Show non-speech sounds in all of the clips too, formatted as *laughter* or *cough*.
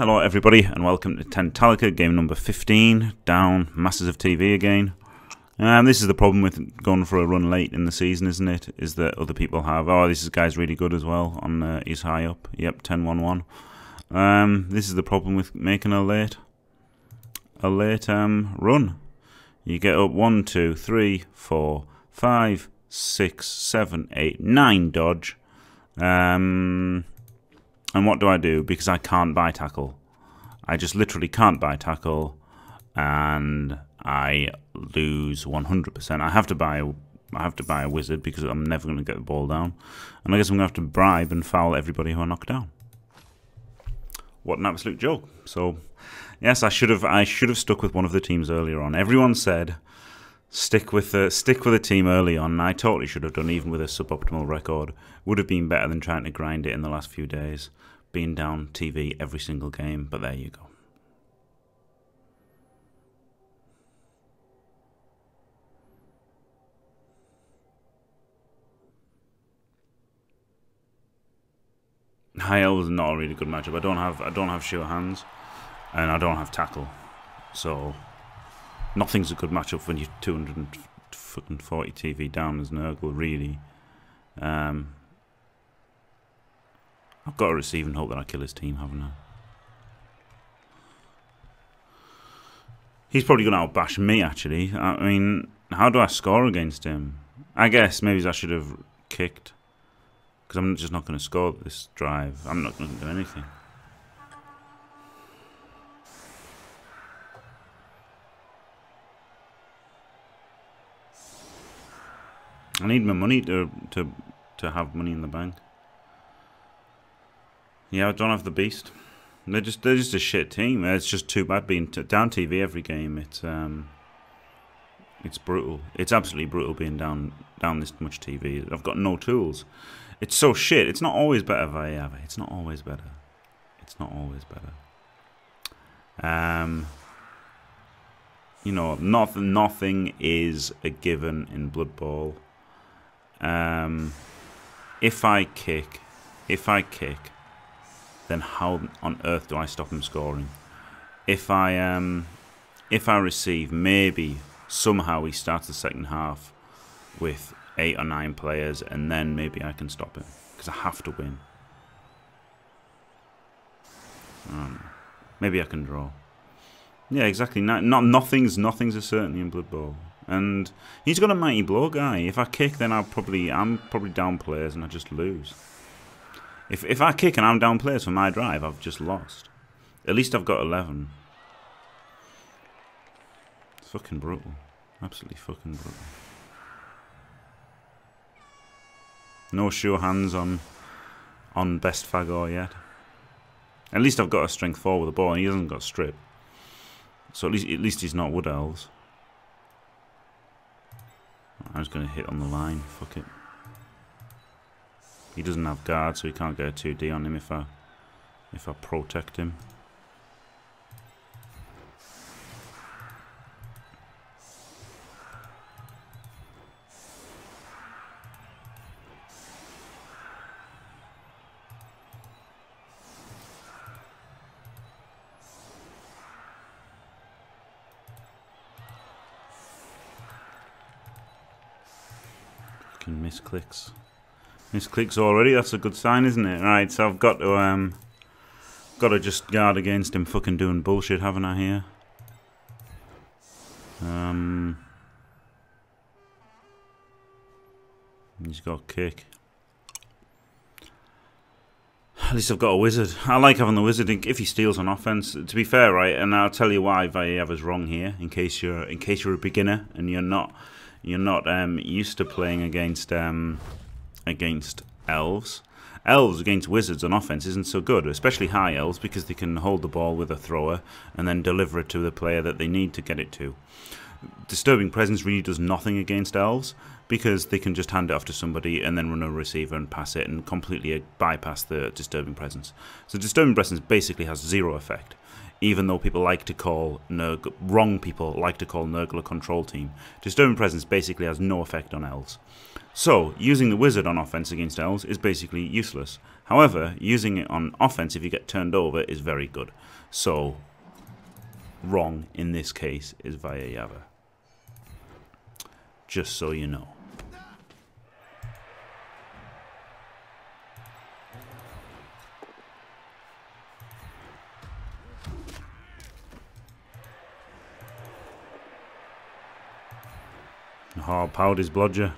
Hello everybody and welcome to Tentallica game number 15, down Masters of TV again. Um, this is the problem with going for a run late in the season, isn't it? Is that other people have, oh this guy's really good as well, on uh, he's high up, yep, 10-1-1. Um, this is the problem with making a late, a late um, run. You get up 1, 2, 3, 4, 5, 6, 7, 8, 9 dodge. Um, and what do I do? Because I can't buy tackle. I just literally can't buy tackle and I lose 100%. I have to buy a, I have to buy a wizard because I'm never going to get the ball down. And I guess I'm going to have to bribe and foul everybody who I knock down. What an absolute joke. So, yes, I should have I should have stuck with one of the teams earlier on. Everyone said stick with the stick with a team early on. And I totally should have done even with a suboptimal record. Would have been better than trying to grind it in the last few days, being down TV every single game. But there you go. High Elves is not a really good matchup. I don't have I don't have sure hands, and I don't have tackle, so nothing's a good matchup when you're 240 TV down as Nurgle, really. Um, I've got to receive and hope that I kill his team, haven't I? He's probably going to outbash me, actually. I mean, how do I score against him? I guess maybe I should have kicked. Because I'm just not going to score this drive. I'm not going to do anything. I need my money to to to have money in the bank. Yeah, I don't have the beast. They're just they're just a shit team. It's just too bad being down TV every game. It's um, it's brutal. It's absolutely brutal being down down this much TV. I've got no tools. It's so shit. It's not always better, Vayava. It's not always better. It's not always better. Um, you know, nothing nothing is a given in Blood Bowl. Um, if I kick, if I kick, then how on earth do I stop him scoring? If I um, if I receive, maybe somehow he starts the second half with eight or nine players, and then maybe I can stop him because I have to win. Um, maybe I can draw. Yeah, exactly. Not, not nothing's nothing's a certainty in Blood Bowl. And he's got a mighty blow guy. If I kick, then I'll probably I'm probably down players and I just lose. If if I kick and I'm down players for my drive, I've just lost. At least I've got eleven. It's fucking brutal. Absolutely fucking brutal. No sure hands on on best Fagor yet. At least I've got a strength four with the ball, and he hasn't got strip. So at least at least he's not wood elves. I was going to hit on the line. Fuck it. He doesn't have guard, so he can't get a 2D on him if I if I protect him. Fucking misclicks. Misclicks already, that's a good sign, isn't it? Right, so I've got to, um... Got to just guard against him fucking doing bullshit, haven't I, here? Um... He's got a kick. At least I've got a wizard. I like having the wizard if he steals on offense. To be fair, right, and I'll tell you why Vayeva's wrong here. In case you're in case you're a beginner and you're not you're not um, used to playing against um, against elves. Elves against wizards on offense isn't so good, especially high elves, because they can hold the ball with a thrower and then deliver it to the player that they need to get it to. Disturbing Presence really does nothing against elves because they can just hand it off to somebody and then run a receiver and pass it and completely bypass the Disturbing Presence. So Disturbing Presence basically has zero effect even though people like to call wrong people like to call Nurgle a control team. Disturbing Presence basically has no effect on elves. So, using the wizard on offense against elves is basically useless. However, using it on offense if you get turned over is very good. So, wrong in this case is Vayava. Just so you know. Oh, Powder's Blodger.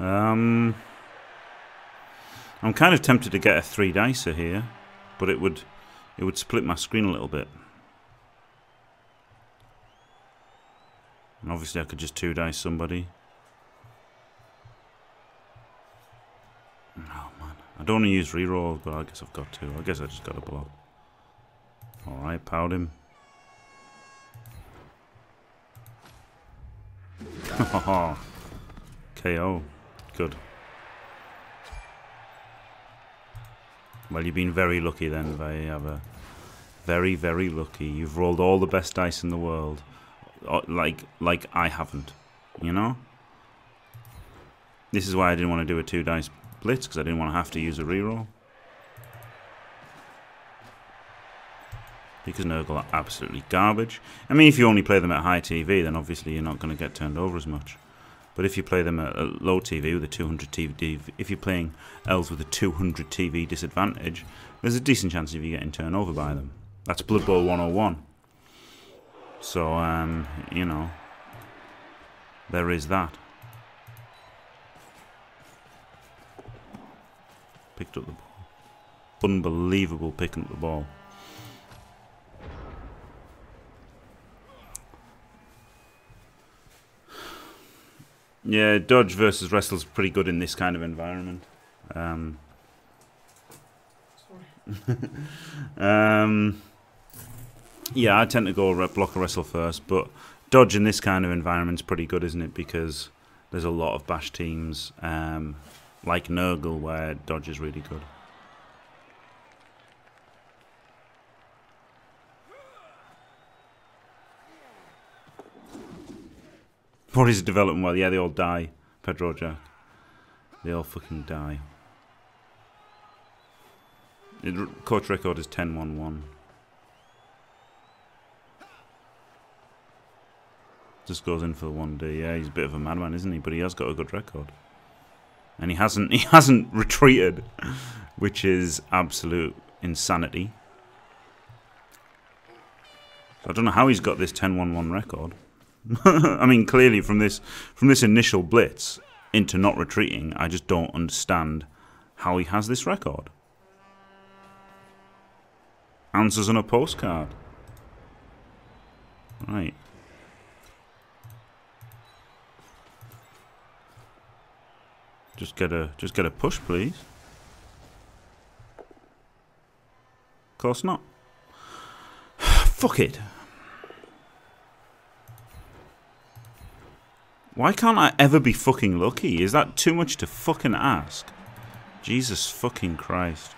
Um, I'm kind of tempted to get a three dicer here, but it would it would split my screen a little bit. And obviously I could just two dice somebody. Oh man, I don't want to use reroll, but I guess I've got to. I guess I just got to block. Alright, powed him. *laughs* KO. Good. Well, you've been very lucky then, Vayava. Very, very lucky. You've rolled all the best dice in the world. Uh, like, like I haven't. You know? This is why I didn't want to do a two dice blitz, because I didn't want to have to use a reroll. because Nurgle are absolutely garbage. I mean, if you only play them at high TV, then obviously you're not going to get turned over as much. But if you play them at low TV with a 200 TV, if you're playing elves with a 200 TV disadvantage, there's a decent chance of you getting turned over by them. That's Blood Bowl 101. So, um, you know, there is that. Picked up the ball. Unbelievable picking up the ball. Yeah, dodge versus wrestle's pretty good in this kind of environment. Um, *laughs* um, yeah, I tend to go block or wrestle first, but dodge in this kind of environment's pretty good, isn't it? Because there's a lot of bash teams um, like Nurgle where dodge is really good. What is development well? Yeah, they all die. Pedro Jack. They all fucking die. The coach record is 10-1-1. Just goes in for the one day. Yeah, he's a bit of a madman, isn't he? But he has got a good record. And he hasn't *laughs* he hasn't retreated, which is absolute insanity. I don't know how he's got this 10-1-1 record. *laughs* I mean, clearly from this from this initial blitz into not retreating, I just don't understand how he has this record. Answers on a postcard. Right. Just get a just get a push, please. Of course not. *sighs* Fuck it. Why can't I ever be fucking lucky? Is that too much to fucking ask? Jesus fucking Christ.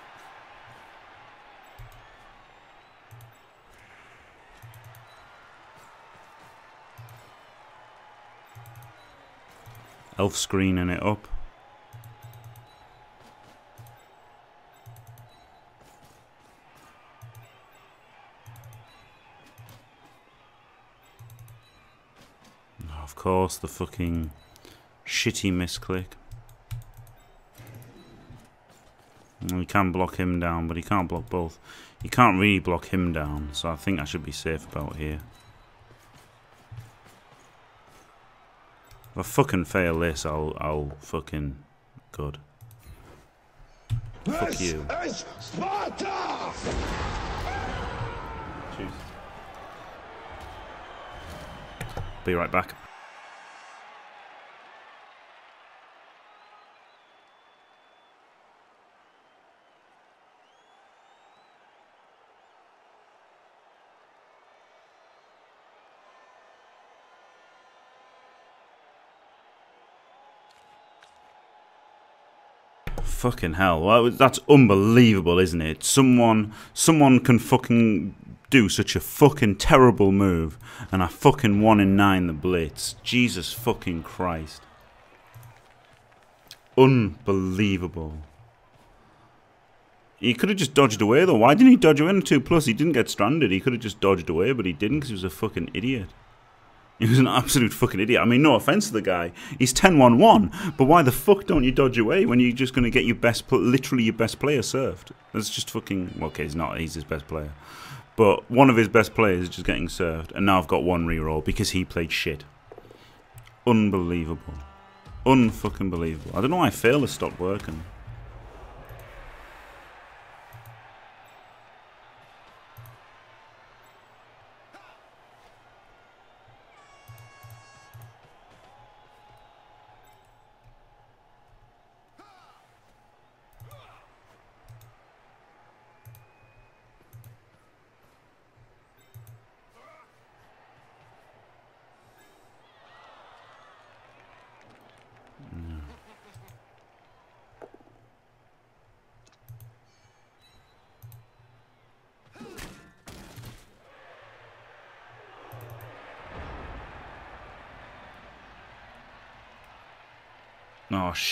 Elf screening it up. Course, the fucking shitty misclick. We can block him down, but he can't block both. You can't really block him down, so I think I should be safe about here. If I fucking fail this, I'll, I'll fucking... Good. Fuck you. Be right back. Fucking hell. Well, that's unbelievable, isn't it? Someone someone can fucking do such a fucking terrible move and I fucking 1 in 9 the blitz. Jesus fucking Christ. Unbelievable. He could have just dodged away though. Why didn't he dodge away in 2 plus? He didn't get stranded. He could have just dodged away, but he didn't because he was a fucking idiot. He was an absolute fucking idiot. I mean, no offense to the guy. He's 10-1-1, but why the fuck don't you dodge away when you're just going to get your best, literally your best player served? That's just fucking, well, okay, he's not, he's his best player. But one of his best players is just getting served, and now I've got one reroll because he played shit. Unbelievable. Unfucking believable. I don't know why fail has stopped working.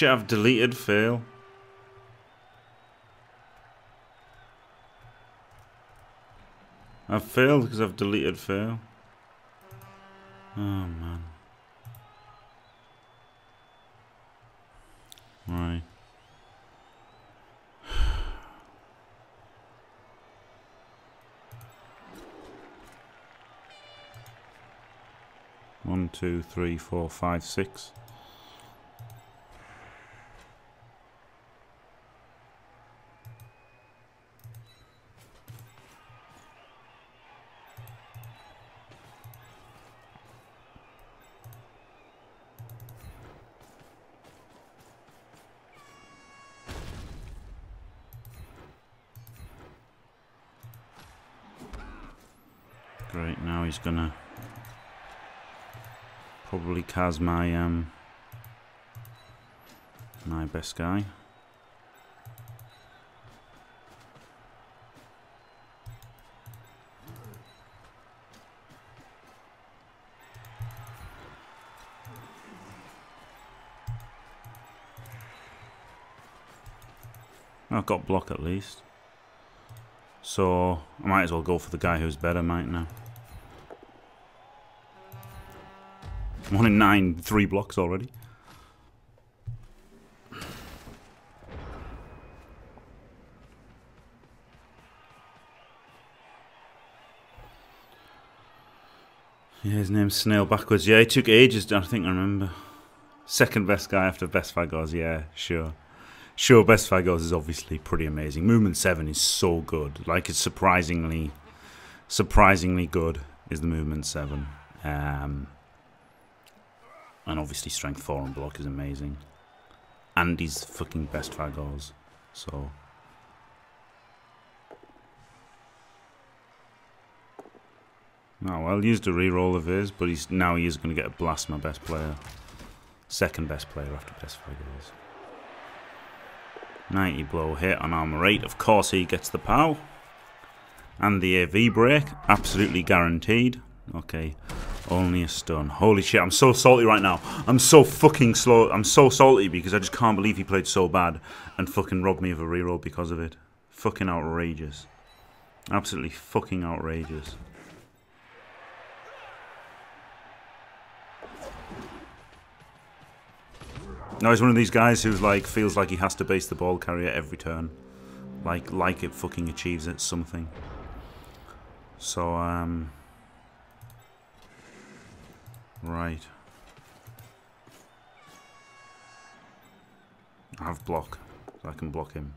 I've deleted fail. I've failed because I've deleted fail. Oh man. Right. *sighs* One, two, three, four, five, six. Kaz my um my best guy. I've got block at least. So I might as well go for the guy who's better, might now. One in nine, three blocks already. Yeah, his name's Snail backwards. Yeah, he took ages, I think I remember. Second best guy after Best Fagos, yeah, sure. Sure, Best Fagos is obviously pretty amazing. Movement 7 is so good. Like, it's surprisingly, surprisingly good is the Movement 7. Um, and obviously Strength 4 and Block is amazing. And he's fucking Best Fagos. So... Oh well, used a reroll of his, but he's now he is going to get a blast my best player. Second best player after best figures. mighty blow hit on armor 8. Of course he gets the POW. And the AV break. Absolutely guaranteed. Okay. Only a stun. Holy shit, I'm so salty right now. I'm so fucking slow. I'm so salty because I just can't believe he played so bad and fucking robbed me of a reroll because of it. Fucking outrageous. Absolutely fucking outrageous. No, he's one of these guys who's like feels like he has to base the ball carrier every turn, like like it fucking achieves it something. So um, right. I have block, so I can block him.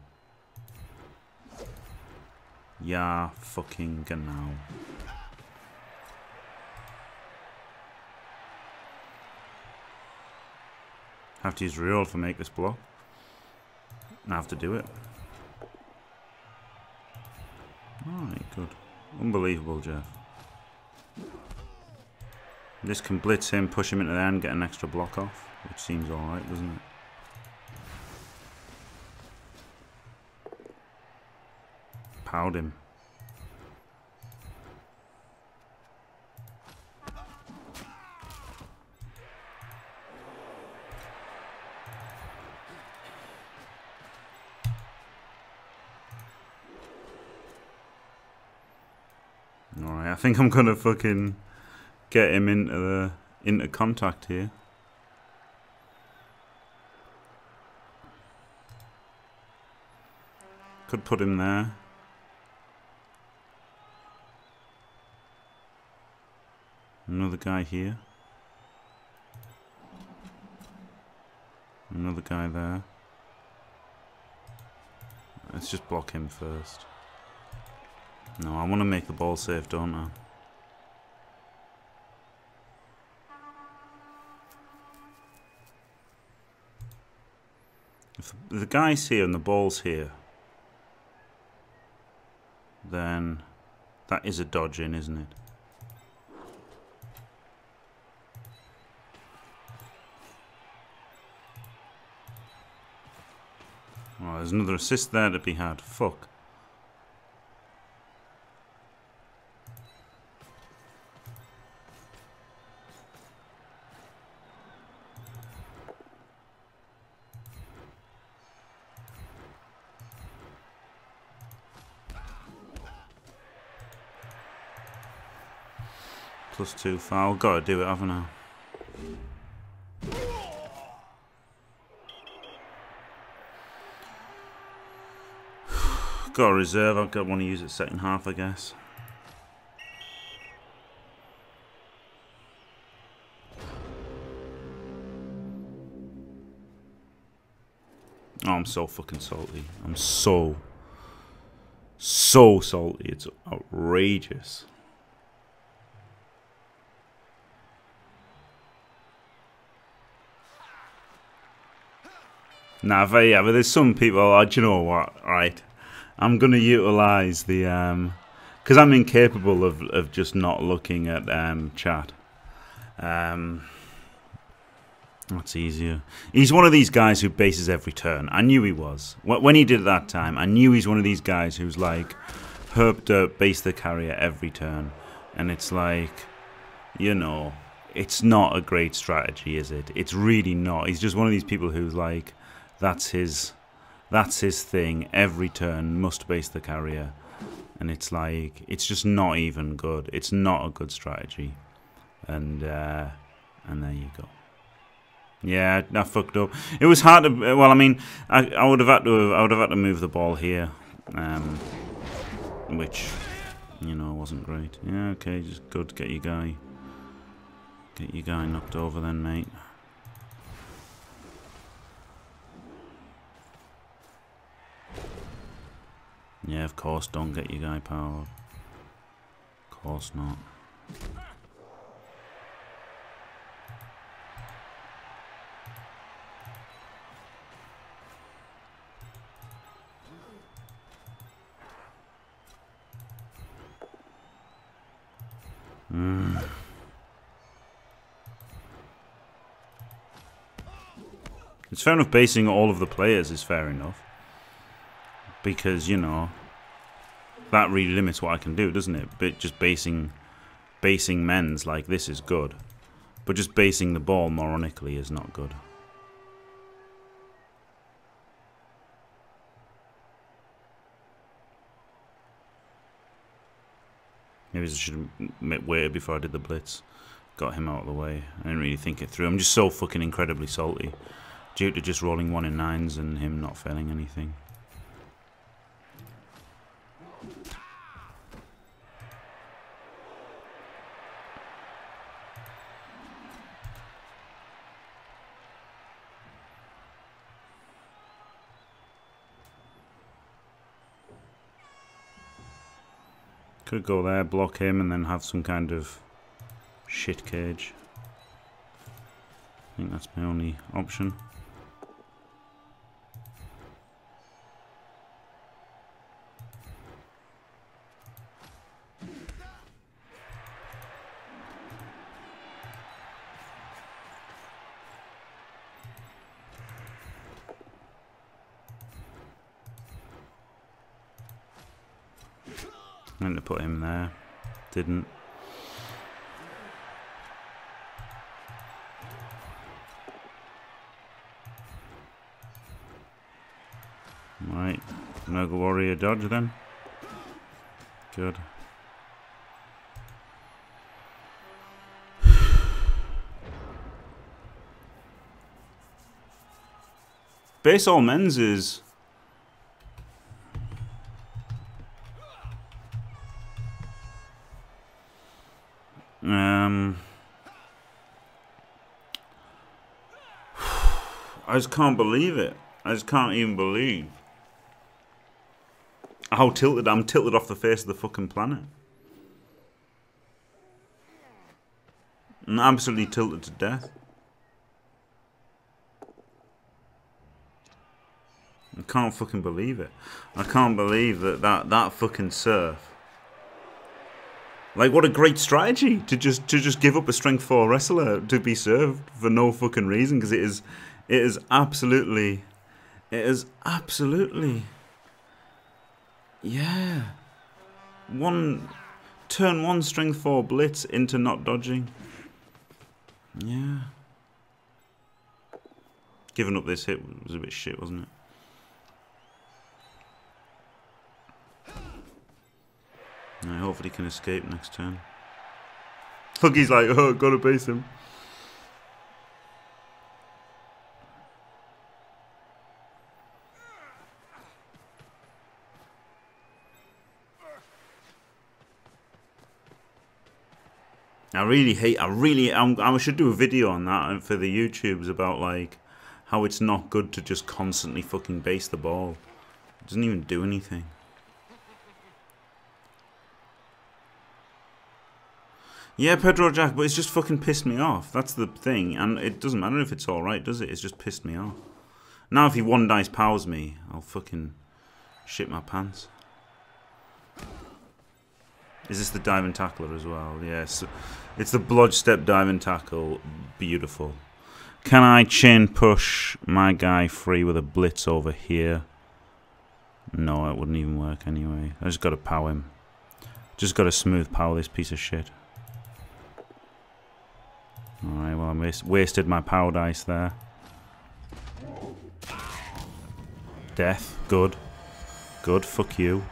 Yeah, fucking genau. Have to use real to make this block. I have to do it. Alright, good. Unbelievable, Jeff. This can blitz him, push him into there and get an extra block off, which seems alright, doesn't it? Powed him. Alright, I think I'm gonna fucking get him into the into contact here. Could put him there. Another guy here. Another guy there. Let's just block him first. No, I want to make the ball safe, don't I? The guy's here and the ball's here, then that is a dodge in, isn't it? Oh, there's another assist there to be had. Fuck. Plus two foul. Gotta do it, haven't I? *sighs* Got a reserve. I've got one to use it second half, I guess. Oh, I'm so fucking salty. I'm so, so salty. It's outrageous. Nah, but yeah, but there's some people, do you know what, right? I'm going to utilize the um because I'm incapable of of just not looking at um chat. Um that's easier. He's one of these guys who bases every turn. I knew he was. When he did it that time, I knew he's one of these guys who's like herp dirt base the carrier every turn. And it's like, you know, it's not a great strategy, is it? It's really not. He's just one of these people who's like, that's his that's his thing. Every turn must base the carrier. And it's like, it's just not even good. It's not a good strategy. And, uh, and there you go. Yeah, I fucked up. It was hard to, well, I mean, I, I would have had to, I would have had to move the ball here. Um, which, you know, wasn't great. Yeah, okay, just good. Get your guy, get your guy knocked over then, mate. Yeah, of course, don't get your guy powered. Of course not. Mm. It's fair enough basing all of the players is fair enough because you know that really limits what I can do, doesn't it? But just basing basing men's like this is good, but just basing the ball moronically is not good. Maybe I should have waited before I did the blitz. Got him out of the way. I didn't really think it through. I'm just so fucking incredibly salty. Due to just rolling one in nines and him not failing anything. Could go there, block him, and then have some kind of shit cage. I think that's my only option. Meant to put him there. Didn't. Right. Noga Warrior dodge then. Good. *sighs* Base all men's is just can't believe it. I just can't even believe how tilted I'm tilted off the face of the fucking planet. I'm absolutely tilted to death. I can't fucking believe it. I can't believe that that, that fucking surf like what a great strategy to just to just give up a strength four wrestler to be served for no fucking reason because it is it is absolutely it is absolutely yeah one turn one strength four blitz into not dodging yeah giving up this hit was a bit shit wasn't it I hopefully can escape next turn. Look, like, oh, gotta base him. I really hate. I really. I'm, I should do a video on that for the YouTubes about like how it's not good to just constantly fucking base the ball. It doesn't even do anything. Yeah, Pedro Jack, but it's just fucking pissed me off. That's the thing, and it doesn't matter if it's alright, does it? It's just pissed me off. Now if he one dice powers me, I'll fucking shit my pants. Is this the diamond tackler as well? Yes. It's the blodge step diamond tackle. Beautiful. Can I chain push my guy free with a blitz over here? No, it wouldn't even work anyway. I just got to power him. Just got to smooth power this piece of shit. Alright, well I wasted my power dice there. Death, good. Good, fuck you.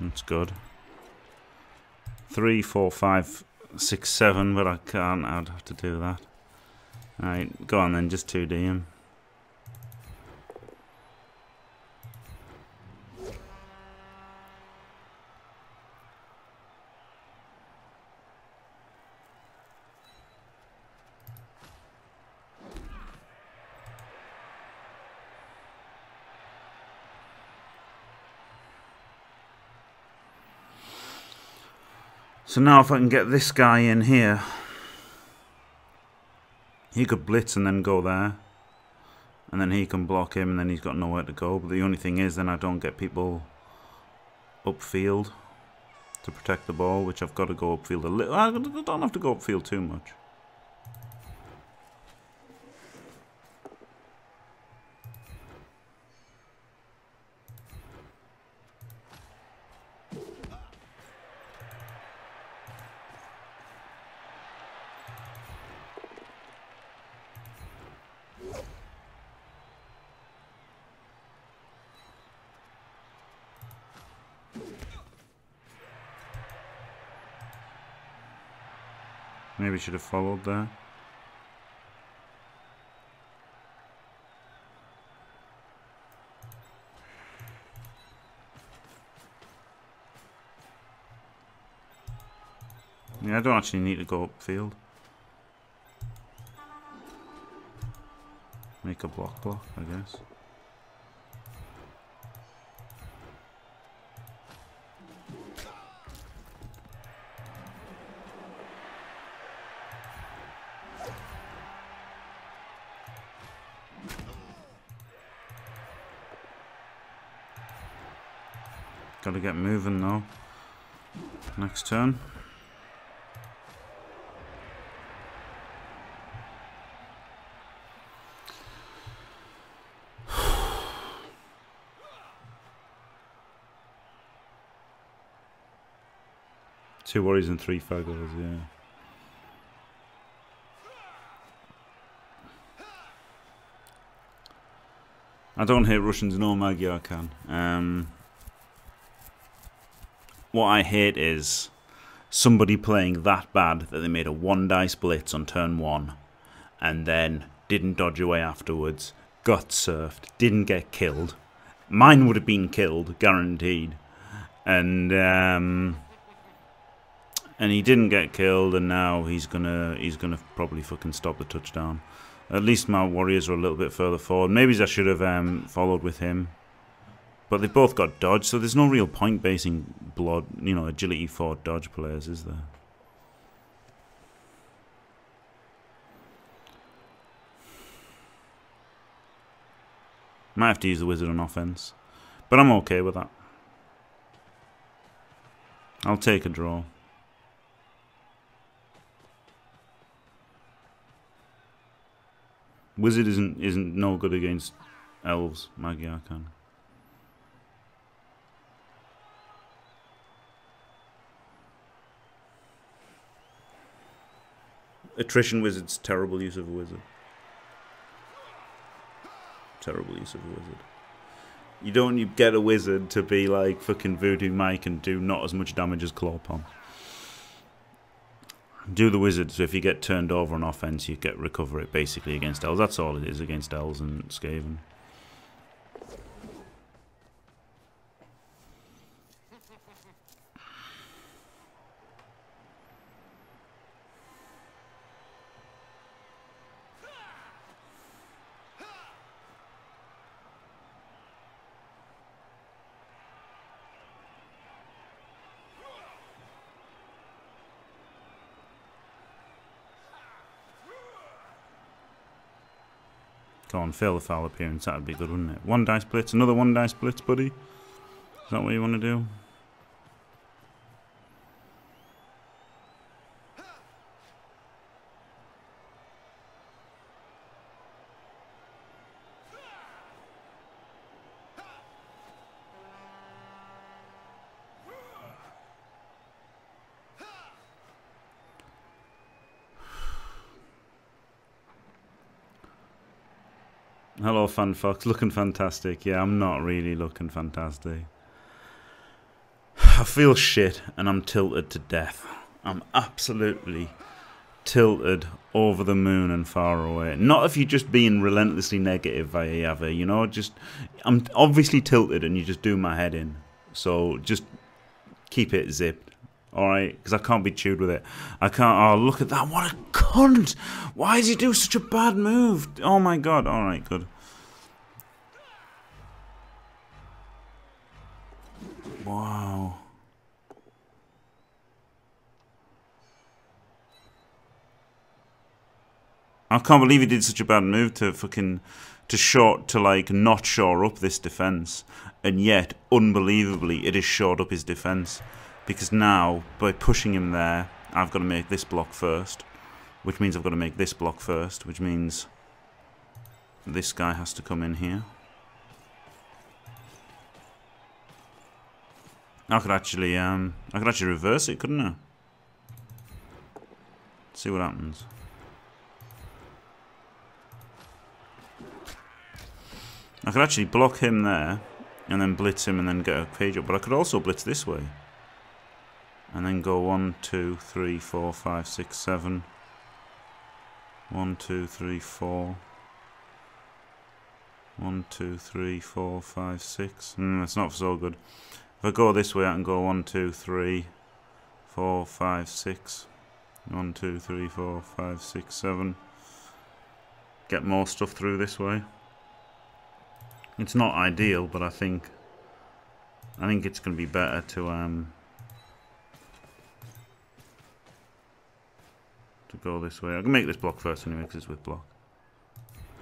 That's good. Three, four, five, six, seven, but I can't, I'd have to do that. Alright, go on then, just 2D him. So now if I can get this guy in here, he could blitz and then go there. And then he can block him and then he's got nowhere to go. But the only thing is then I don't get people upfield to protect the ball, which I've got to go upfield a little. I don't have to go upfield too much. Maybe should have followed there. Yeah, I don't actually need to go upfield. Make a block block, I guess. Moving though. Next turn. *sighs* Two worries and three faggers, yeah. I don't hate Russians, no Magyar can. Um, what I hate is somebody playing that bad that they made a one dice blitz on turn one and then didn't dodge away afterwards, got surfed, didn't get killed. Mine would have been killed, guaranteed. And um, and he didn't get killed, and now he's gonna he's gonna probably fucking stop the touchdown. At least my Warriors are a little bit further forward. Maybe I should have um, followed with him. But they've both got dodge, so there's no real point basing blood, you know, agility for dodge players, is there? Might have to use the wizard on offense. But I'm okay with that. I'll take a draw. Wizard isn't isn't no good against elves, Magyar can. Attrition wizard's terrible use of a wizard. Terrible use of a wizard. You don't you get a wizard to be like fucking Voodoo Mike and do not as much damage as Clawpom do the wizard so if you get turned over on offense you get recover it basically against elves that's all it is against elves and skaven fail the foul appearance. That would be good, wouldn't it? One dice blitz, another one dice blitz, buddy. Is that what you want to do? Hello, Fun Fox. Looking fantastic. Yeah, I'm not really looking fantastic. I feel shit and I'm tilted to death. I'm absolutely tilted over the moon and far away. Not if you're just being relentlessly negative via Yava, you know, just I'm obviously tilted and you just do my head in. So just keep it zipped. Alright, because I can't be chewed with it. I can't. Oh, look at that. What a cunt. Why does he do such a bad move? Oh my god. Alright, good. Wow. I can't believe he did such a bad move to fucking to short to like not shore up this defense, and yet unbelievably it has shored up his defense because now by pushing him there I've got to make this block first which means I've got to make this block first which means this guy has to come in here. I could actually um I could actually reverse it couldn't I? See what happens. I could actually block him there and then blitz him and then get a page up but I could also blitz this way and then go one, two, three, four, five, six, seven. One, two, three, four. One, two, three, four, five, six. Hmm, that's not so good. If I go this way, I can go one, two, three, four, five, six. One, two, three, four, five, six, seven. Get more stuff through this way. It's not ideal, but I think I think it's going to be better to um to go this way. I can make this block first anyway because it's with block.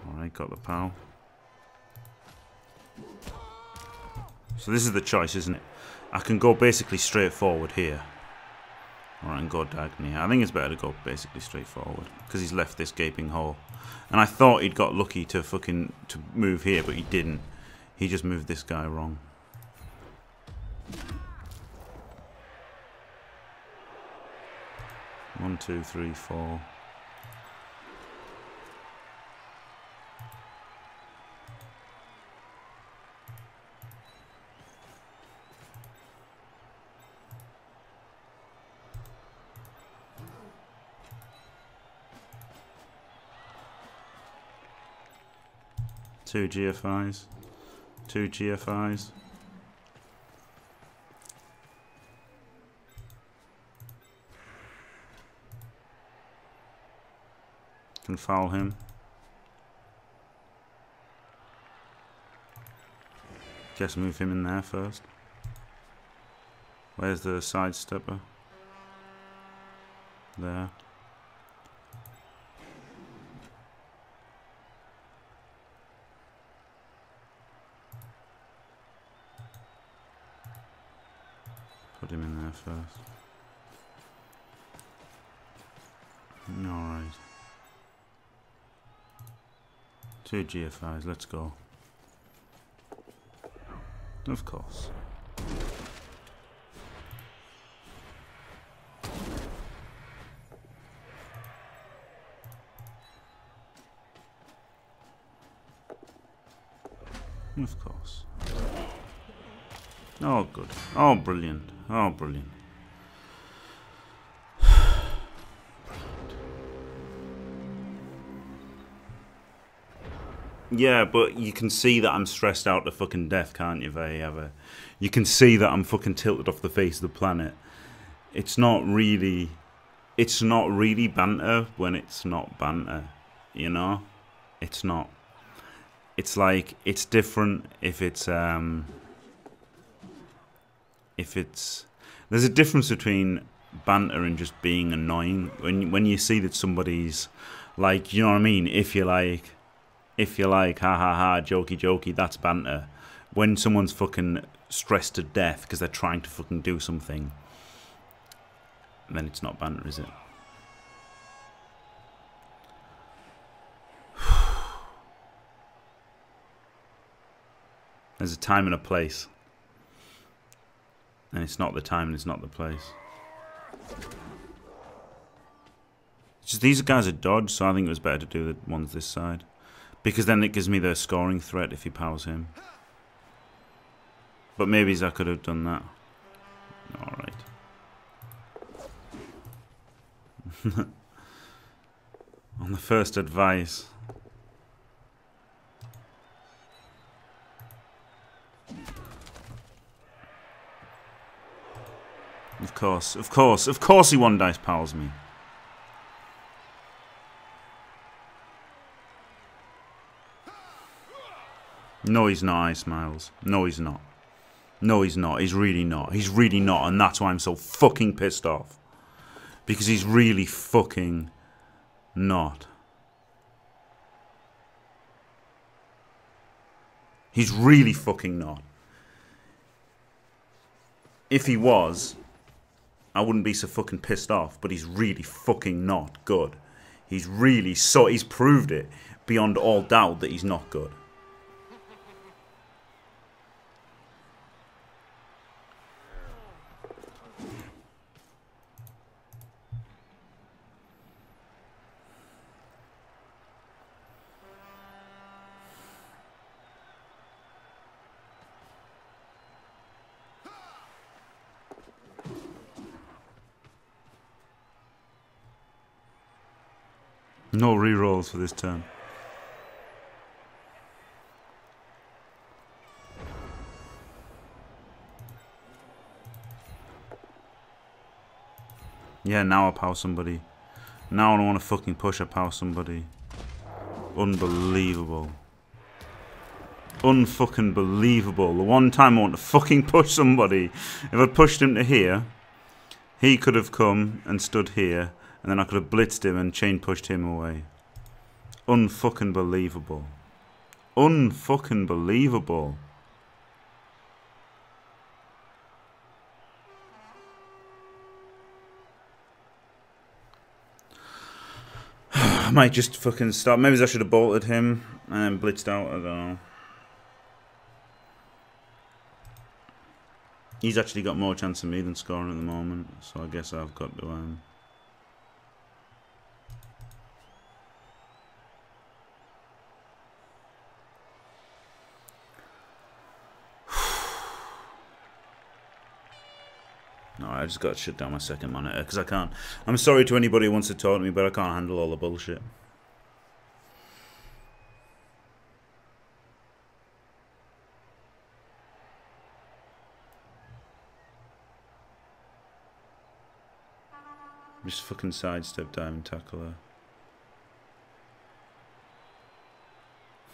Alright, got the POW. So this is the choice, isn't it? I can go basically straight forward here. Alright, and go diagonally. I think it's better to go basically straight forward because he's left this gaping hole. And I thought he'd got lucky to fucking to move here, but he didn't. He just moved this guy wrong. One, two, three, four. Two GFIs. Two GFIs. Can foul him. Guess move him in there first. Where's the side stepper? There. Put him in there first. Two GFIs, let's go. Of course. Of course. Oh, good. Oh, brilliant. Oh, brilliant. Yeah, but you can see that I'm stressed out to fucking death, can't you, very ever? You can see that I'm fucking tilted off the face of the planet. It's not really, it's not really banter when it's not banter, you know? It's not. It's like, it's different if it's, um, if it's, there's a difference between banter and just being annoying. When, when you see that somebody's, like, you know what I mean? If you're like, if you like, ha ha ha, jokey jokey, that's banter. When someone's fucking stressed to death because they're trying to fucking do something, then it's not banter, is it? *sighs* There's a time and a place. And it's not the time and it's not the place. Just these guys are dodged, so I think it was better to do the ones this side. Because then it gives me the scoring threat if he powers him. But maybe I could have done that. Alright. *laughs* On the first advice. Of course, of course, of course he one dice powers me. No, he's not, Ice Miles. No, he's not. No, he's not. He's really not. He's really not, and that's why I'm so fucking pissed off. Because he's really fucking not. He's really fucking not. If he was, I wouldn't be so fucking pissed off, but he's really fucking not good. He's really so he's proved it beyond all doubt that he's not good. Rerolls for this turn. Yeah, now I power somebody. Now I don't want to fucking push I power somebody. Unbelievable. Unfucking believable. The one time I want to fucking push somebody. If I'd pushed him to here, he could have come and stood here and then I could have blitzed him and chain pushed him away. Unfucking believable. Unfucking believable. I *sighs* might just fucking stop. Maybe I should have bolted him and then blitzed out. I don't know. He's actually got more chance of me than scoring at the moment, so I guess I've got to um, I just got to shut down my second monitor because I can't. I'm sorry to anybody who wants to talk to me, but I can't handle all the bullshit. Just fucking sidestep diving tackle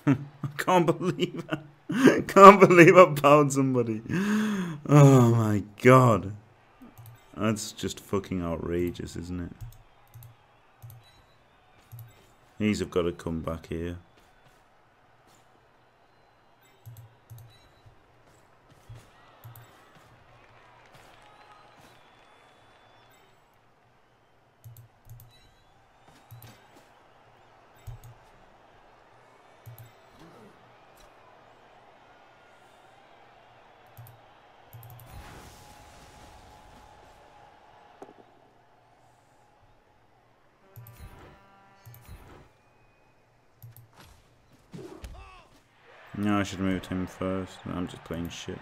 her. *laughs* *laughs* I can't believe I can't believe I pounded somebody. Oh my god. That's just fucking outrageous, isn't it? These have got to come back here. Should have moved him first. I'm just playing shit.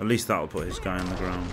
At least that'll put his guy on the ground.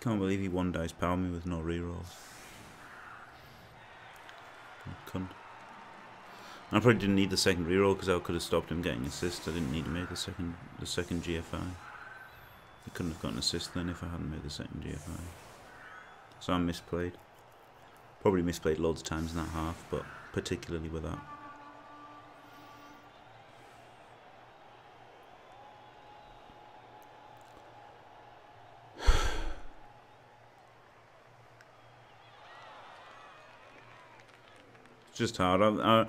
Can't believe he one dice power me with no rerolls. Cunt. I probably didn't need the second reroll because I could have stopped him getting assist. I didn't need to make the second the second GFI. He couldn't have gotten an assist then if I hadn't made the second GFI. So I misplayed. Probably misplayed loads of times in that half, but particularly with that. Just hard. I,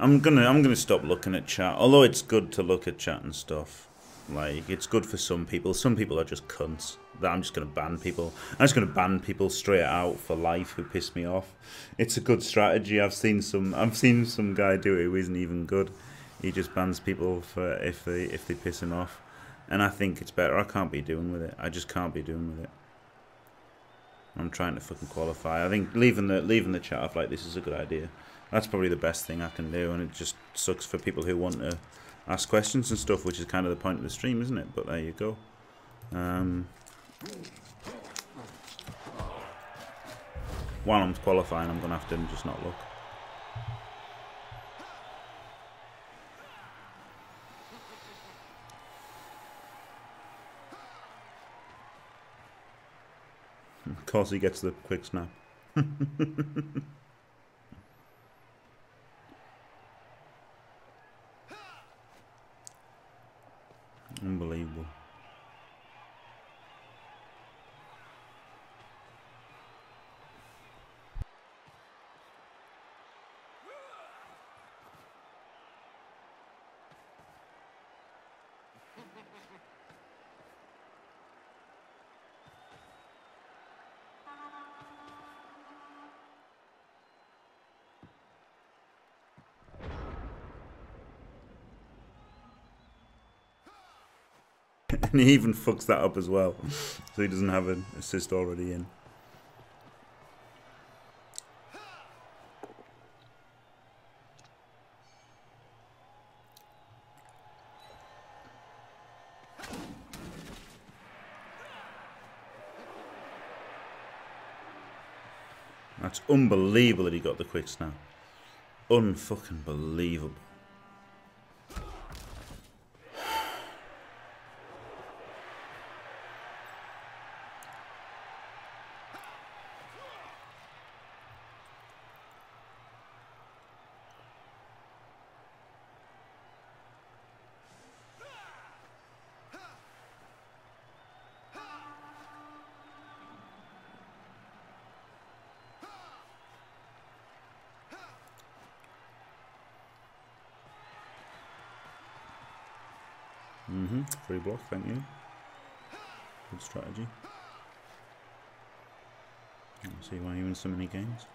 am gonna I'm gonna stop looking at chat. Although it's good to look at chat and stuff. Like it's good for some people. Some people are just cunts. That I'm just gonna ban people. I'm just gonna ban people straight out for life who piss me off. It's a good strategy. I've seen some. I've seen some guy do it who isn't even good. He just bans people for if they if they piss him off, and I think it's better. I can't be doing with it. I just can't be doing with it. I'm trying to fucking qualify. I think leaving the leaving the chat off like this is a good idea that's probably the best thing I can do and it just sucks for people who want to ask questions and stuff which is kind of the point of the stream isn't it? But there you go. Um, while I'm qualifying I'm gonna have to just not look. *laughs* Of course he gets the quick snap *laughs* Unbelievable. And *laughs* he even fucks that up as well. So he doesn't have an assist already in. That's unbelievable that he got the quick snap. Unfucking believable. Mm-hmm. Free block, thank you. Good strategy. See why you win so many games.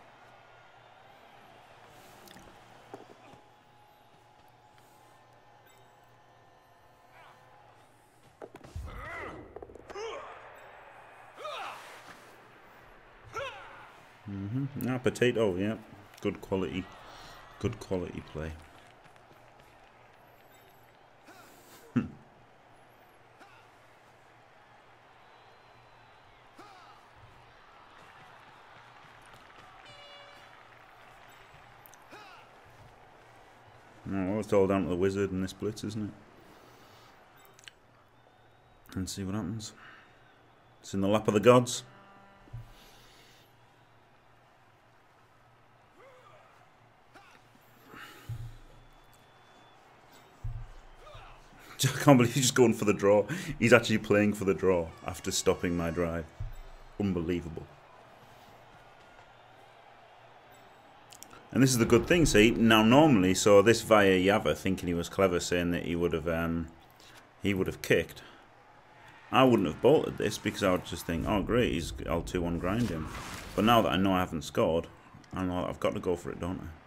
Mm-hmm. Now potato, yeah. Good quality. Good quality play. It's all down to the wizard and this blitz, isn't it? And see what happens. It's in the lap of the gods. *laughs* I can't believe he's just going for the draw. He's actually playing for the draw after stopping my drive. Unbelievable. And this is the good thing. See, now normally, so this via Yava thinking he was clever, saying that he would have, um, he would have kicked. I wouldn't have bolted this because I would just think, oh great, he's I'll two one grind him. But now that I know I haven't scored, I know I've got to go for it, don't I?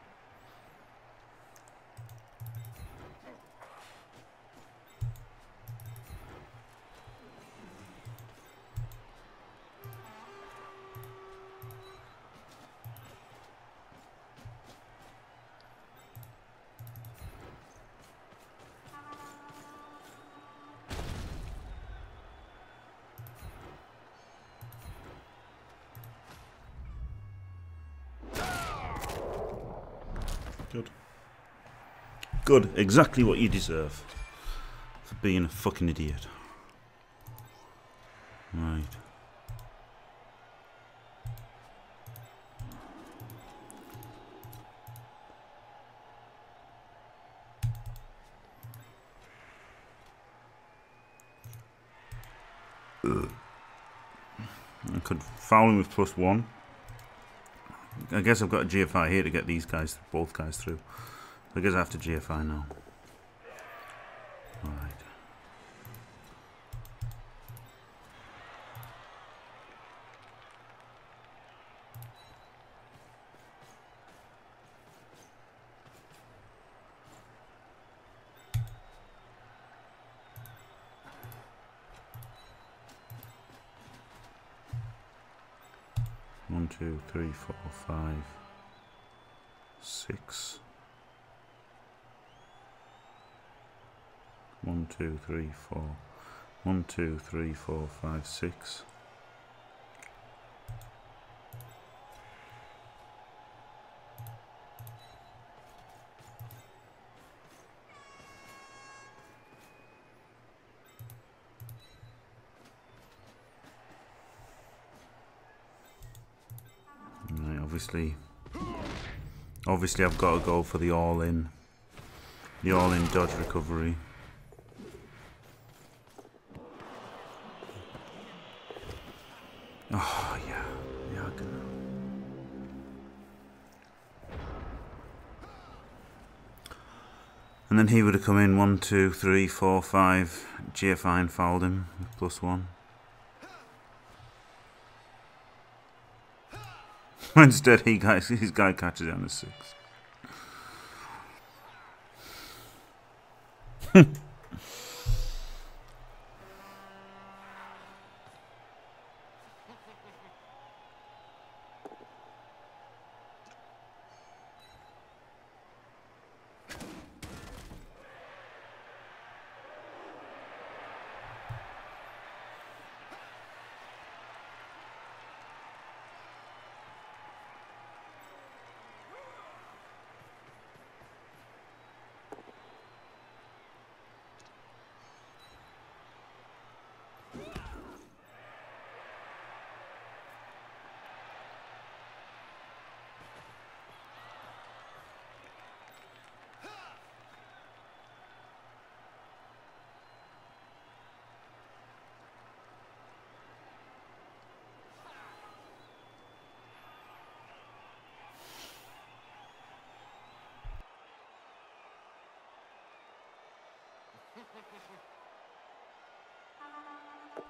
Good. Exactly what you deserve. For being a fucking idiot. Right. I could foul him with plus one. I guess I've got a GFI here to get these guys, both guys through. Have to GFI now. Alright. One, two, three, four, five, six. One, two, three, four. One, two, three, four, five, six. Obviously, obviously I've got to go for the all-in, the all-in dodge recovery. He would have come in one, two, three, four, five. GFI and fouled him plus one. *laughs* Instead, he guys, *laughs* his guy catches it on the six.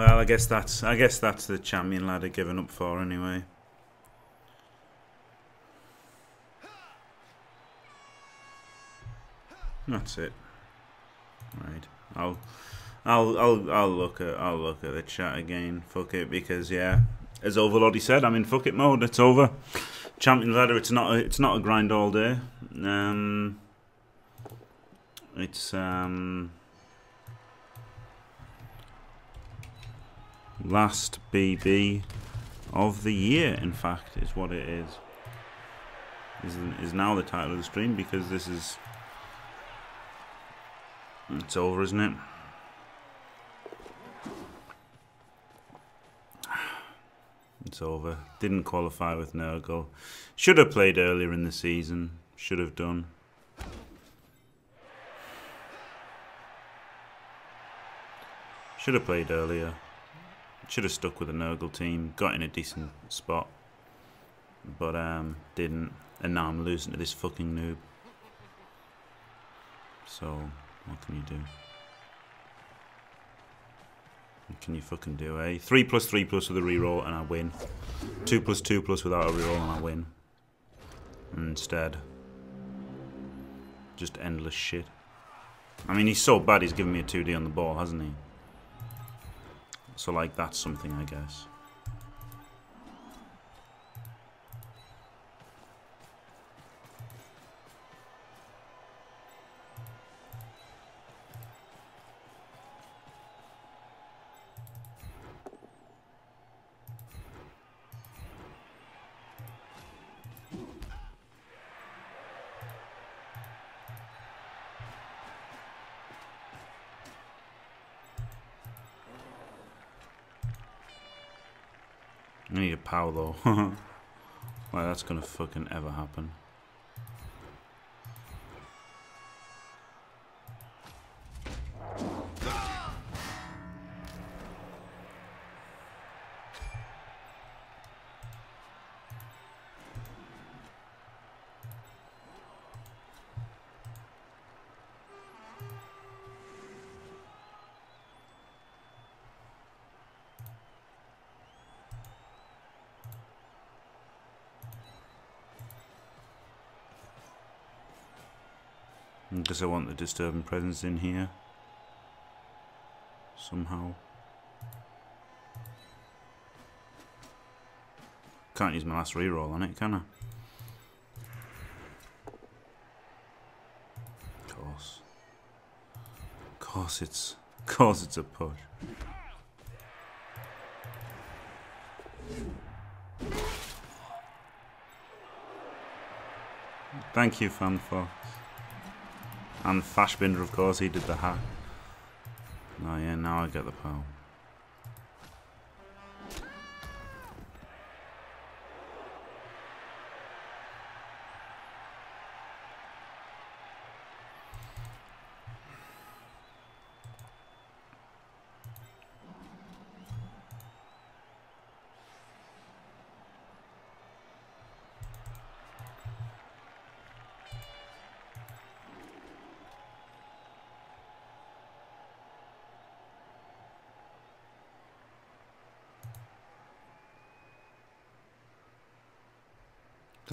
Well, I guess that's I guess that's the champion ladder given up for anyway. That's it. Right. I'll I'll I'll I'll look at I'll look at the chat again. Fuck it because yeah, as Overlordy said, I'm in fuck it mode. It's over. Champion ladder. It's not a, it's not a grind all day. Um. It's um. Last BB of the year, in fact, is what it is. Is is now the title of the stream because this is it's over, isn't it? It's over. Didn't qualify with Nurgle. Should have played earlier in the season. Should have done. Should have played earlier. Should have stuck with the Nurgle team. Got in a decent spot. But um, didn't. And now I'm losing to this fucking noob. So, what can you do? What can you fucking do, eh? 3 plus 3 plus with a reroll and I win. 2 plus 2 plus without a reroll and I win. Instead, just endless shit. I mean, he's so bad he's giving me a 2D on the ball, hasn't he? So, like, that's something, I guess. *laughs* well, that's gonna fucking ever happen. I want the disturbing presence in here. Somehow. Can't use my last reroll on it, can I? Of course. Of course it's... Of course it's a push. Thank you, Fanfox. And Fashbinder, of course, he did the hat. Oh yeah, now I get the power.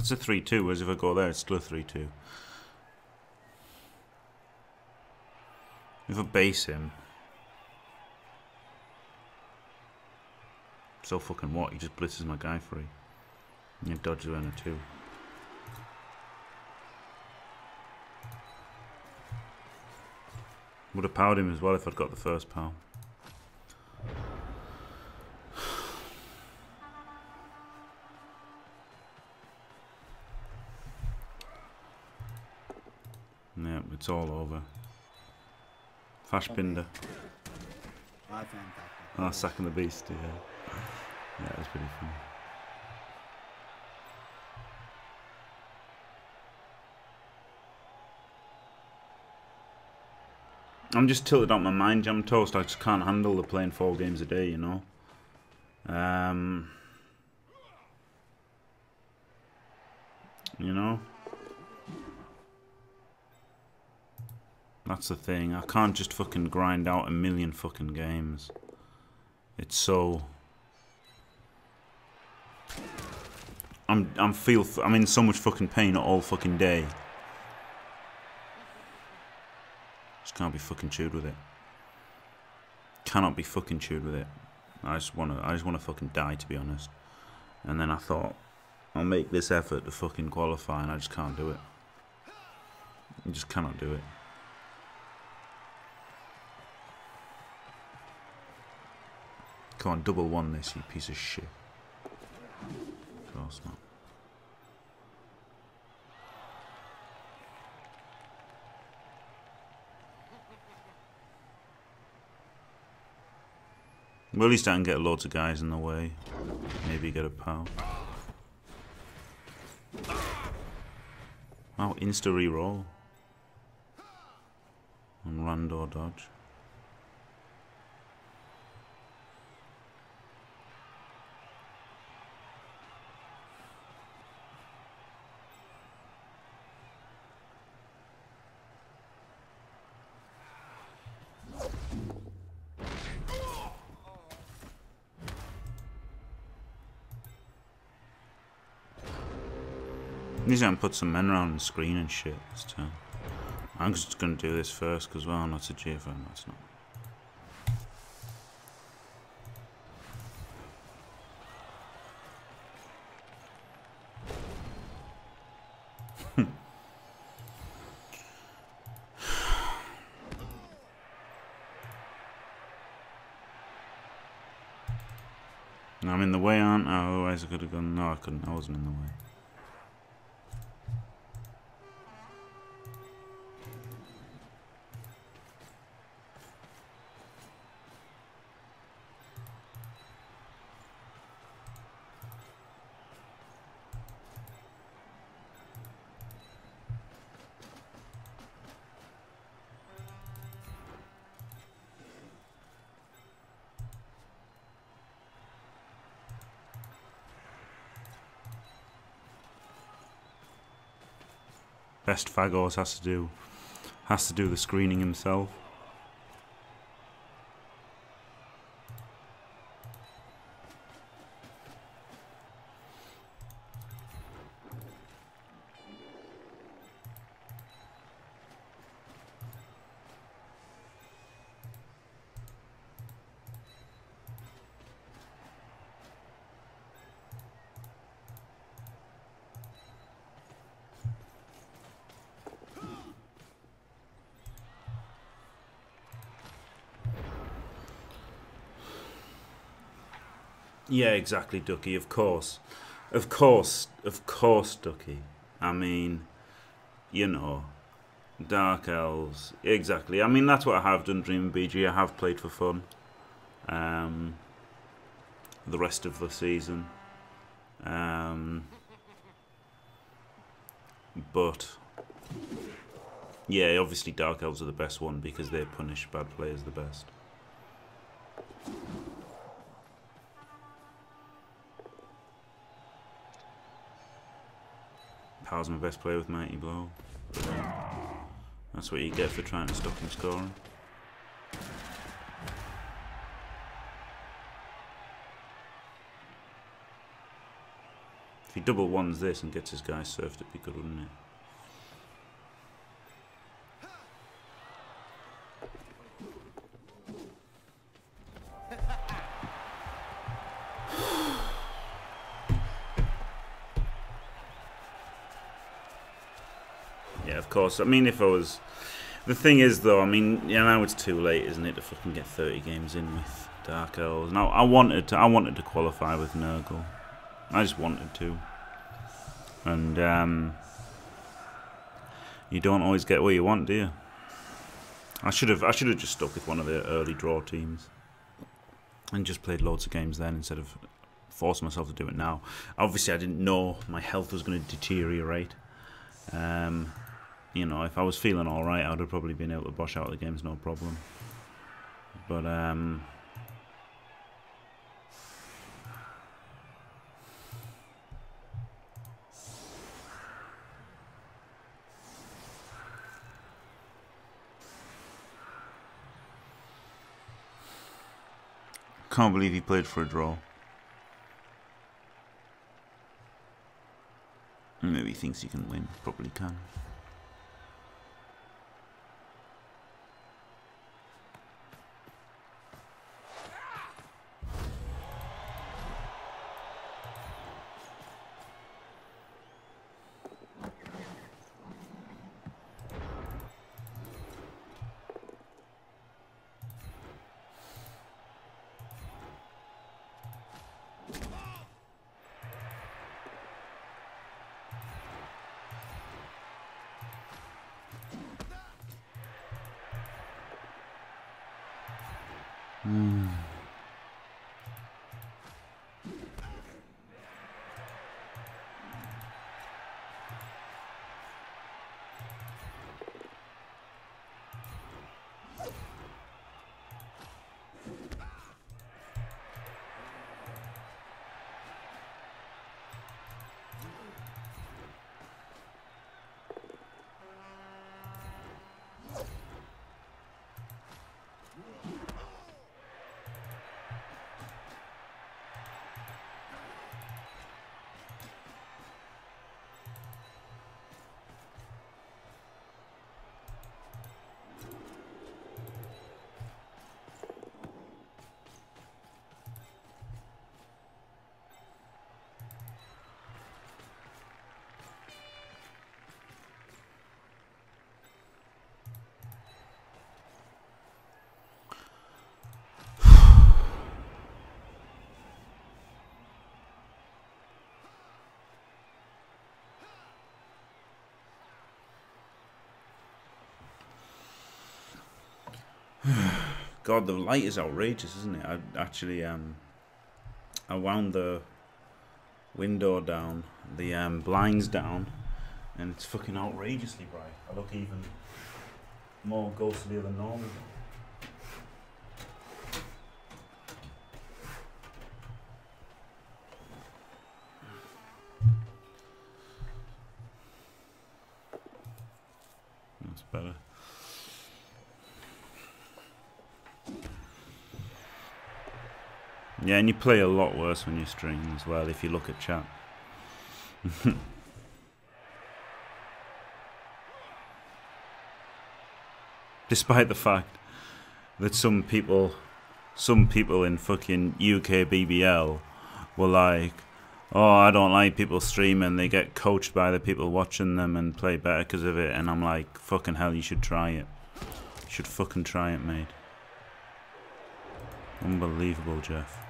That's a 3-2, whereas if I go there, it's still a 3-2. If I base him... So fucking what? He just blitzes my guy free. And you dodge the winner too. Would have powered him as well if I'd got the first power. It's all over. Fashbinder. Ah, fantastic. Oh, sacking the beast, yeah. Yeah, it was pretty fun. I'm just tilted out my mind jam toast. I just can't handle the playing four games a day, you know. Um, you know. That's the thing. I can't just fucking grind out a million fucking games. It's so. I'm I'm feel I'm in so much fucking pain all fucking day. Just can't be fucking chewed with it. Cannot be fucking chewed with it. I just wanna I just wanna fucking die to be honest. And then I thought I'll make this effort to fucking qualify and I just can't do it. You just cannot do it. Come on, double one this, you piece of shit. Of course not. Well, at least I can get loads of guys in the way. Maybe get a pal. Wow, insta reroll. And rando dodge. To put some men around the screen and shit this turn. I'm just gonna do this first because well, not a GFM, that's not. *laughs* I'm in the way, aren't I? Otherwise I could have gone. No, I couldn't. I wasn't in the way. Best Fagos has to do has to do the screening himself. Exactly, Ducky. Of course, of course, of course, Ducky. I mean, you know, Dark Elves. Exactly. I mean, that's what I have done. Dream BG. I have played for fun. Um, the rest of the season. Um, but yeah, obviously Dark Elves are the best one because they punish bad players the best. Pal's my best player with Mighty Blow. That's what you get for trying to stop him scoring. If he double ones this and gets his guy surfed, it'd be good, wouldn't it? Course. I mean, if I was... The thing is, though, I mean, yeah, now it's too late, isn't it, to fucking get 30 games in with Dark Elves. Now, I wanted to, I wanted to qualify with Nurgle. I just wanted to. And, um... You don't always get what you want, do you? I should have I should have just stuck with one of the early draw teams and just played loads of games then instead of forcing myself to do it now. Obviously, I didn't know my health was going to deteriorate. Um, you know, if I was feeling all right, I would have probably been able to bosh out the games no problem. But um, can't believe he played for a draw. Maybe he thinks he can win. Probably can. *sighs* God, the light is outrageous, isn't it? I actually um, I wound the window down, the um, blinds down, and it's fucking outrageously bright. I look even more ghostly than normal. Yeah, and you play a lot worse when you stream as well if you look at chat. *laughs* Despite the fact that some people some people in fucking UK BBL were like, "Oh, I don't like people streaming. They get coached by the people watching them and play better because of it." And I'm like, "Fucking hell, you should try it. You should fucking try it, mate." Unbelievable, Jeff.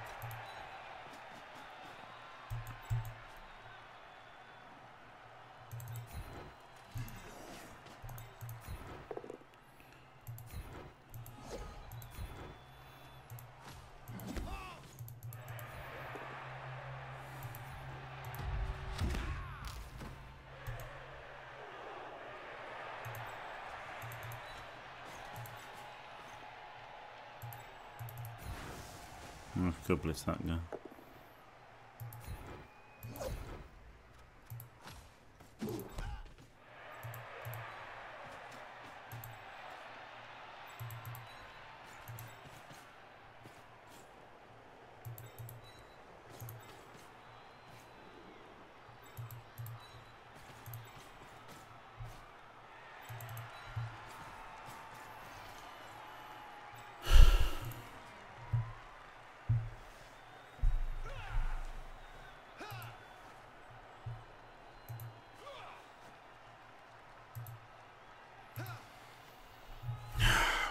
Oh, could blitz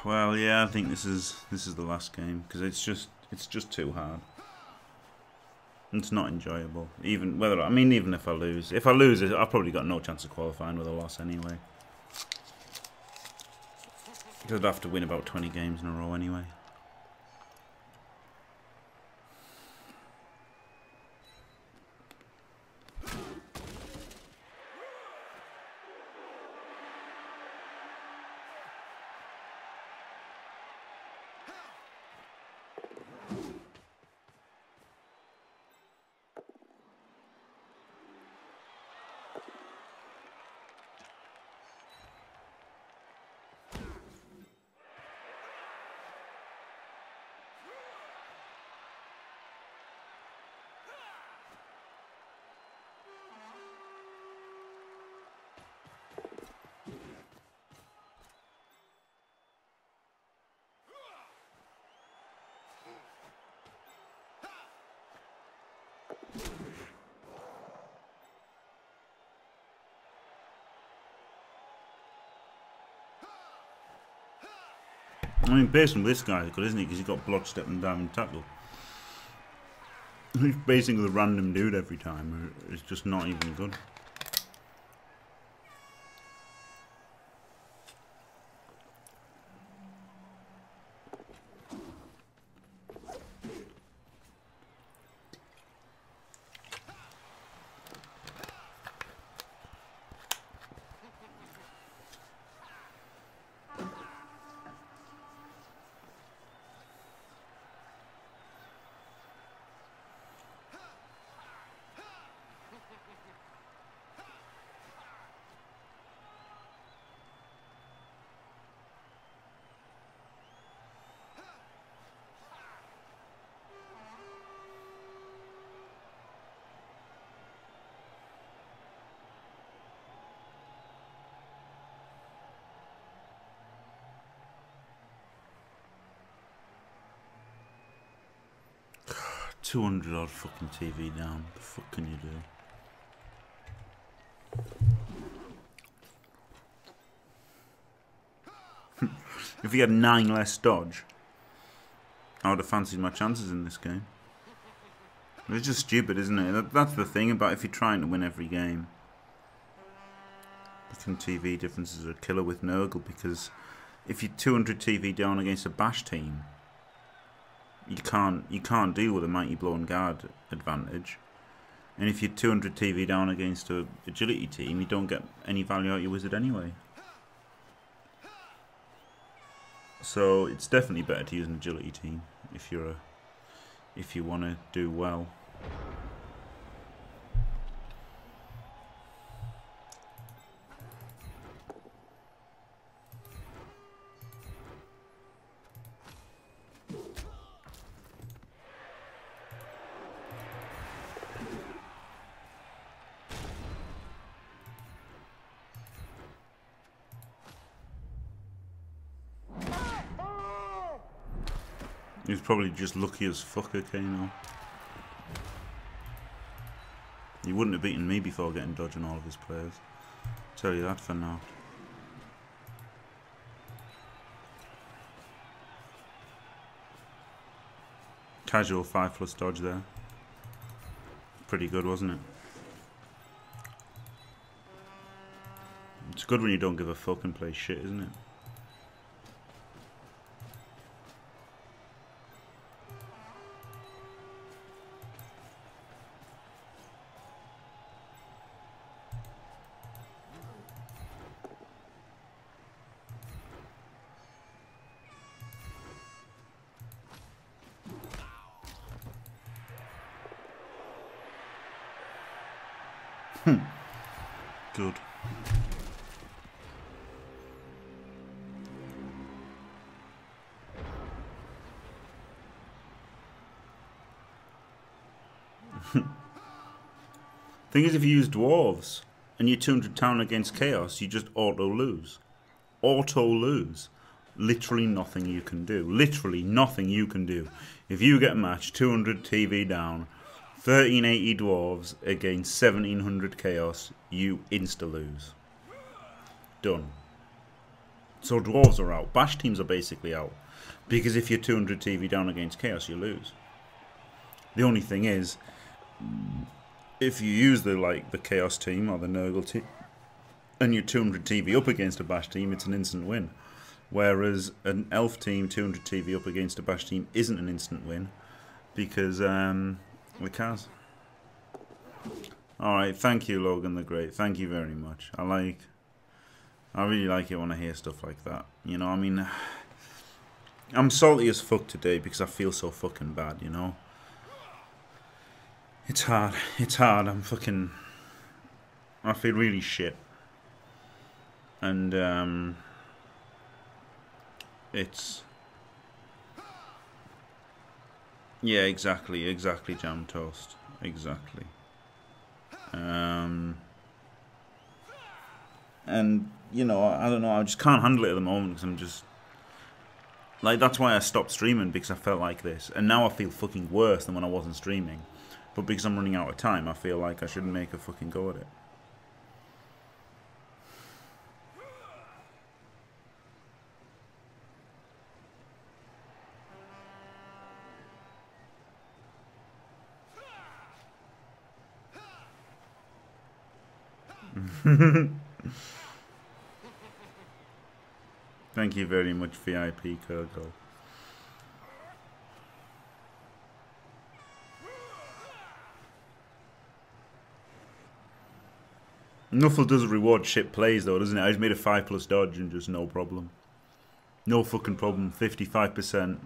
Well, yeah, I think this is this is the last game because it's just it's just too hard. It's not enjoyable. Even whether I mean, even if I lose, if I lose, I've probably got no chance of qualifying with a loss anyway. Because I'd have to win about 20 games in a row anyway. I mean, based on this guy's good, isn't he? Because he's got block step and diving tackle. He's basically a random dude every time. It's just not even good. 200 odd fucking TV down. The fuck can you do? *laughs* if he had nine less dodge, I would have fancied my chances in this game. It's just stupid, isn't it? That, that's the thing about if you're trying to win every game. Fucking TV differences are a killer with Nurgle because if you're 200 TV down against a Bash team, you can't you can't deal with a mighty blow and guard advantage. And if you're 200 TV down against a agility team, you don't get any value out of your wizard anyway. So it's definitely better to use an agility team if you're a if you want to do well. Probably just lucky as fuck, okay, now. He wouldn't have beaten me before getting dodge on all of his players. Tell you that for now. Casual 5 plus dodge there. Pretty good, wasn't it? It's good when you don't give a fuck and play shit, isn't it? *laughs* Thing is, if you use dwarves and you're 200 town against chaos, you just auto lose. Auto lose. Literally nothing you can do. Literally nothing you can do. If you get a match 200 TV down 1380 dwarves against 1700 chaos, you insta lose. Done. So dwarves are out. Bash teams are basically out. Because if you're 200 TV down against chaos, you lose. The only thing is, if you use the like the chaos team or the Nurgle team, and you're 200 TV up against a bash team, it's an instant win. Whereas an elf team 200 TV up against a bash team isn't an instant win because um, the cars. Alright, thank you, Logan the Great. Thank you very much. I like... I really like it when I hear stuff like that. You know, I mean... *sighs* I'm salty as fuck today because I feel so fucking bad, you know? It's hard. It's hard. I'm fucking... I feel really shit. And, um... It's... Yeah, exactly, exactly, jam toast. Exactly. Um, and, you know, I don't know, I just can't handle it at the moment because I'm just... Like, that's why I stopped streaming, because I felt like this. And now I feel fucking worse than when I wasn't streaming. But because I'm running out of time, I feel like I shouldn't make a fucking go at it. *laughs* Thank you very much, VIP Kurgo. Nuffle does reward shit plays though, doesn't it? I just made a 5 plus dodge and just no problem. No fucking problem. 55%.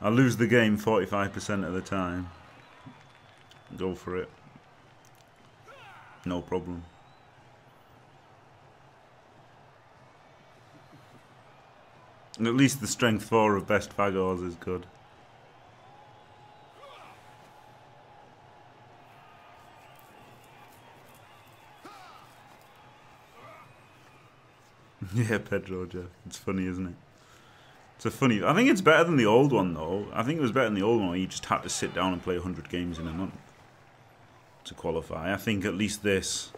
I lose the game 45% of the time. Go for it. No problem. And at least the strength 4 of best Fagors is good. *laughs* yeah, Pedro, Jeff. It's funny, isn't it? It's a funny. I think it's better than the old one, though. I think it was better than the old one where you just had to sit down and play 100 games in a month to qualify. I think at least this,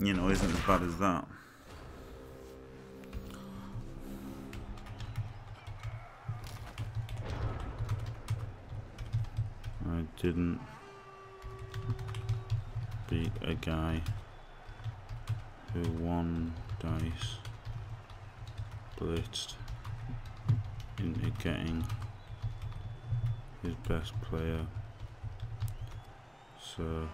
you know, isn't as bad as that. I didn't beat a guy who won dice. Blitzed into getting his best player. So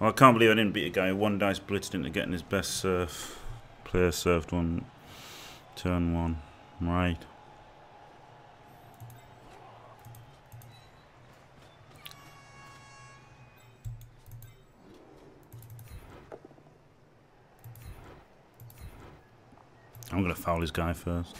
well, I can't believe I didn't beat a guy. Who won dice blitzed into getting his best surf player surfed one turn one. Right I'm going to foul this guy first.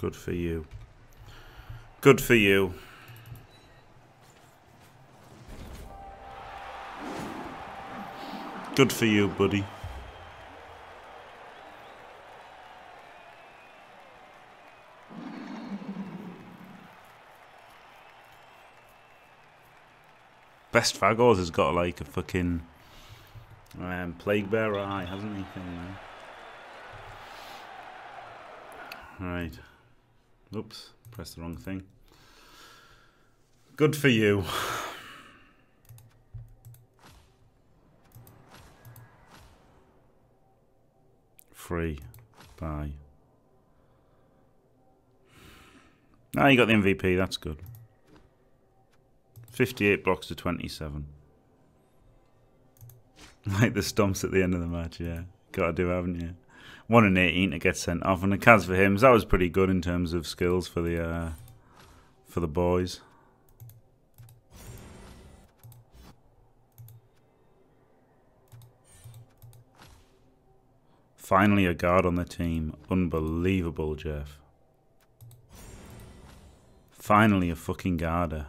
Good for you. Good for you. Good for you, buddy. Best Fagors has got like a fucking um, plague bearer eye, hasn't he? Right. Oops, pressed the wrong thing. Good for you. Free. Bye. Now you got the MVP, that's good. 58 blocks to 27. *laughs* Like the stomps at the end of the match, yeah. Gotta do, haven't you? 1 and 18 to get sent off. And the Kaz for him, So that was pretty good in terms of skills for the uh, for the boys. Finally a guard on the team. Unbelievable, Jeff. Finally a fucking guarder.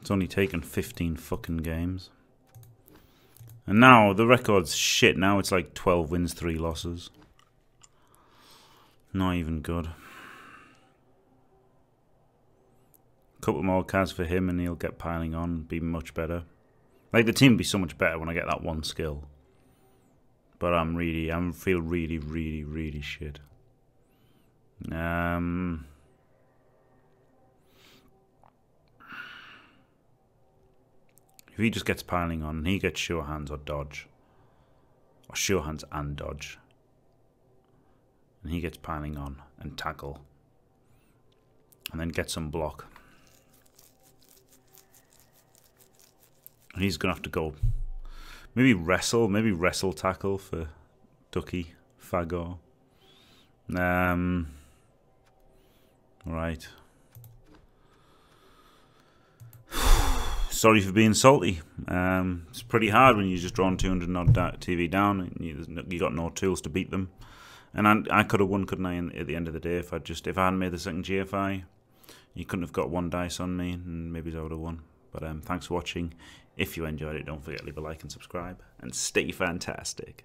It's only taken 15 fucking games. And now the record's shit. Now it's like 12 wins, 3 losses. Not even good. Couple more cards for him and he'll get piling on, be much better. Like the team will be so much better when I get that one skill. But I'm really, I feel really, really, really shit. Um, If he just gets piling on, and he gets sure hands or dodge. Or sure hands and dodge. And he gets piling on and tackle. And then get some block. And he's going to have to go Maybe wrestle, maybe wrestle tackle for Ducky Fagor. Um, right. Sorry for being salty. Um, it's pretty hard when you're just drawing 200 odd TV down and you, you got no tools to beat them. And I, I could have won, couldn't I, in, at the end of the day if I just if I hadn't made the second GFI. You couldn't have got one dice on me, and maybe I would have won. But um, thanks for watching. If you enjoyed it, don't forget to leave a like and subscribe, and stay fantastic.